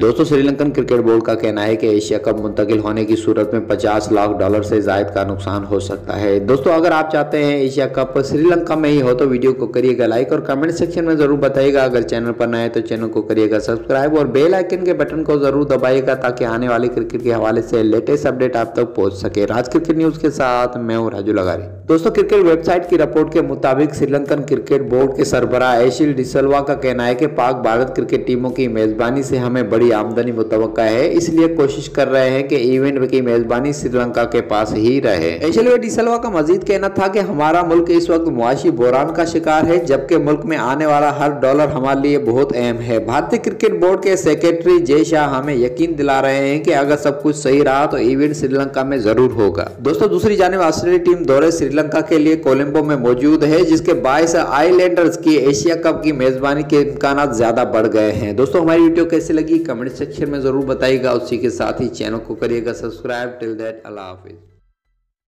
दोस्तों, Sri Lankan cricket board का कहना है कि एशिया कप मुंतकिल होने की सूरत में 50 लाख डॉलर से जायद का नुकसान हो सकता है। दोस्तों, अगर आप चाहते हैं एशिया कप श्रीलंका में ही हो तो वीडियो को करिएगा लाइक और कमेंट सेक्शन में ज़रूर बताइएगा। अगर चैनल पर नए तो चैनल को करिएगा सब्सक्राइब और बेल आइकन के बटन को ज़रूर दबाइएगा ताकि आने वाले क्रिकेट के हवाले से लेटेस्ट अपडेट आप तक पहुँच सके। राज क्रिकेट न्यूज़ के साथ मैं हूँ राजू लगारी। दोस्तों, क्रिकेट वेबसाइट की रिपोर्ट के मुताबिक श्रीलंकन क्रिकेट बोर्ड के सरबराह एशिल डिसलवा का कहना है कि पाक भारत क्रिकेट टीमों की मेजबानी से हमें बड़ी आमदनी मुतव है। इसलिए कोशिश कर रहे हैं कि इवेंट की मेजबानी श्रीलंका के पास ही रहे। एशिल डिसलवा का मजीद कहना था कि हमारा मुल्क इस वक्त मुआशी बोरान का शिकार है, जबकि मुल्क में आने वाला हर डॉलर हमारे लिए बहुत अहम है। भारतीय क्रिकेट बोर्ड के सेक्रेटरी जय शाह हमें यकीन दिला रहे हैं कि अगर सब कुछ सही रहा तो इवेंट श्रीलंका में ज़रूर होगा। दोस्तों, दूसरी जानब, ऑस्ट्रेलिया टीम दौरे श्रीलंका के लिए कोलंबो में मौजूद है, जिसके बाईस आईलैंडर्स की एशिया कप की मेजबानी के इम्कान ज़्यादा बढ़ गए हैं। दोस्तों, हमारी वीडियो कैसी लगी? कमेंट सेक्शन में ज़रूर बताइएगा। उसी के साथ ही चैनल को करिएगा सब्सक्राइब। टिल दैट अल्लाह हाफिज़।